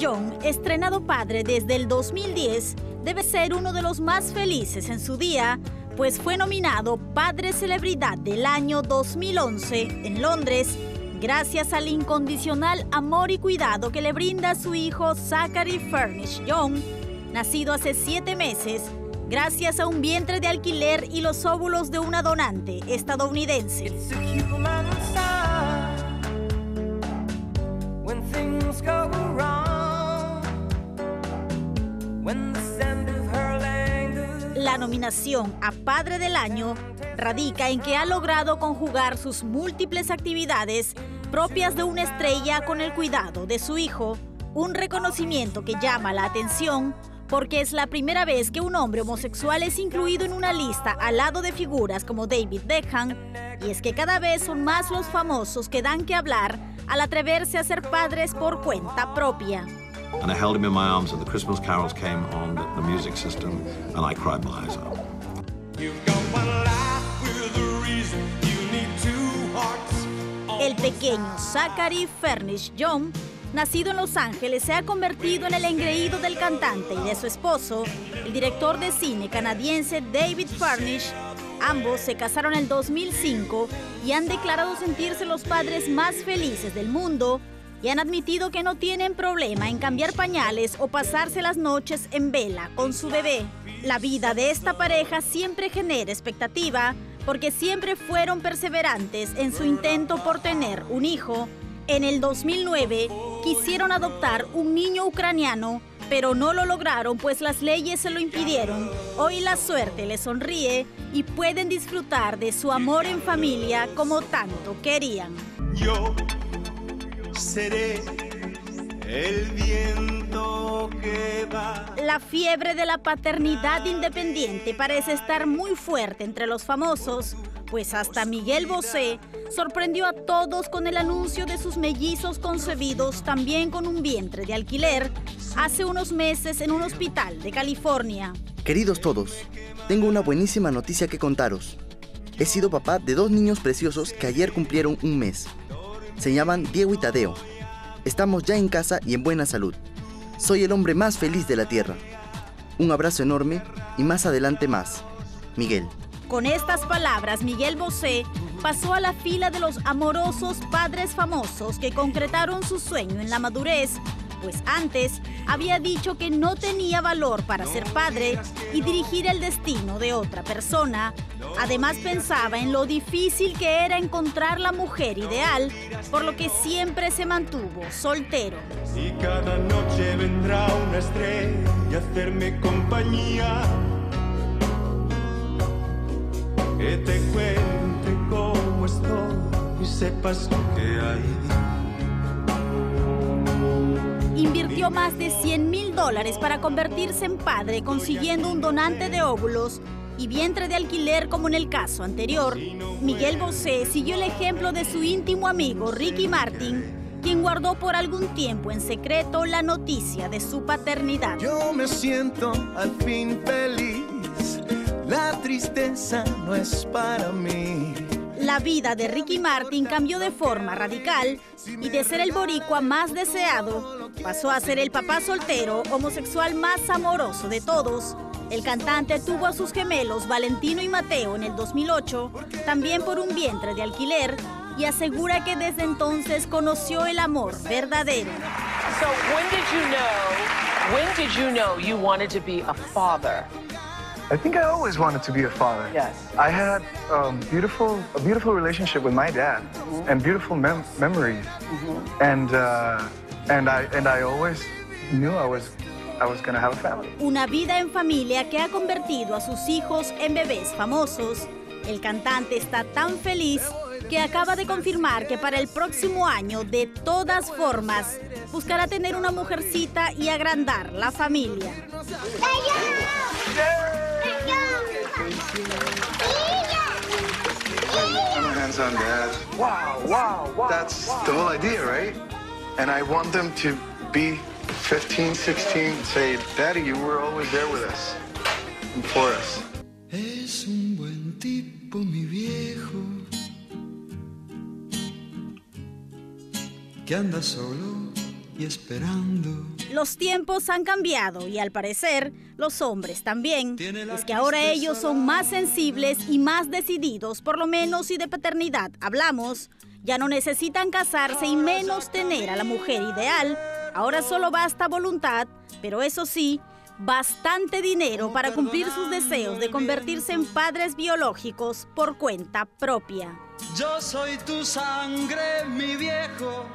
Young, estrenado padre desde el 2010, debe ser uno de los más felices en su día, pues fue nominado Padre Celebridad del año 2011 en Londres, gracias al incondicional amor y cuidado que le brinda su hijo Zachary Furnish Young, nacido hace siete meses, gracias a un vientre de alquiler y los óvulos de una donante estadounidense. Nominación a Padre del Año radica en que ha logrado conjugar sus múltiples actividades propias de una estrella con el cuidado de su hijo, un reconocimiento que llama la atención porque es la primera vez que un hombre homosexual es incluido en una lista al lado de figuras como David Beckham, y es que cada vez son más los famosos que dan que hablar al atreverse a ser padres por cuenta propia. And I held him in my arms and the Christmas carols came on the, the music system and I cried my eyes out. El pequeño Zachary Furnish Young, nacido en Los Ángeles, se ha convertido en el engreído del cantante y de su esposo, el director de cine canadiense David Furnish. Ambos se casaron en 2005 y han declarado sentirse los padres más felices del mundo y han admitido que no tienen problema en cambiar pañales o pasarse las noches en vela con su bebé. La vida de esta pareja siempre genera expectativa porque siempre fueron perseverantes en su intento por tener un hijo. En el 2009 quisieron adoptar un niño ucraniano, pero no lo lograron pues las leyes se lo impidieron. Hoy la suerte les sonríe y pueden disfrutar de su amor en familia como tanto querían. Yo seré el viento que va. La fiebre de la paternidad independiente parece estar muy fuerte entre los famosos, pues hasta Miguel Bosé sorprendió a todos con el anuncio de sus mellizos concebidos también con un vientre de alquiler hace unos meses en un hospital de California. Queridos todos, tengo una buenísima noticia que contaros. He sido papá de dos niños preciosos que ayer cumplieron un mes. Se llaman Diego y Tadeo. Estamos ya en casa y en buena salud. Soy el hombre más feliz de la Tierra. Un abrazo enorme y más adelante más. Miguel. Con estas palabras, Miguel Bosé pasó a la fila de los amorosos padres famosos que concretaron su sueño en la madurez, pues antes había dicho que no tenía valor para ser padre y dirigir el destino de otra persona. Además pensaba en lo difícil que era encontrar la mujer ideal, por lo que siempre se mantuvo soltero. Y cada noche vendrá una estrella a hacerme compañía. Que te cuente cómo estoy y sepas que hay. Invirtió más de 100 mil dólares para convertirse en padre, consiguiendo un donante de óvulos y vientre de alquiler como en el caso anterior. Miguel Bosé siguió el ejemplo de su íntimo amigo Ricky Martin, quien guardó por algún tiempo en secreto la noticia de su paternidad. Yo me siento al fin feliz. La tristeza no es para mí. La vida de Ricky Martin cambió de forma radical y de ser el boricua más deseado, pasó a ser el papá soltero homosexual más amoroso de todos. El cantante tuvo a sus gemelos Valentino y Mateo en el 2008, también por un vientre de alquiler, y asegura que desde entonces conoció el amor verdadero. So when did you know? When did you know you wanted to be a father? I think I always wanted to be a father. Yes. I had um, beautiful, a beautiful relationship with my dad, and beautiful mem- memories, and uh, and I and I always knew I was I was gonna have a family. Una vida en familia que ha convertido a sus hijos en bebés famosos. El cantante está tan feliz que acaba de confirmar que para el próximo año, de todas formas, buscará tener una mujercita y agrandar la familia. I'm a hands-on dad. Wow, wow, wow. That's the whole idea, right? And I want them to be 15, 16, and say, Daddy, you were always there with us and for us. Es un buen tipo, mi viejo, que anda solo y esperando. Los tiempos han cambiado y al parecer los hombres también. Es que ahora ellos son más sensibles y más decididos, por lo menos si de paternidad hablamos. Ya no necesitan casarse y menos tener a la mujer ideal. Ahora solo basta voluntad, pero eso sí, bastante dinero para cumplir sus deseos de convertirse en padres biológicos por cuenta propia. Yo soy tu sangre, mi viejo,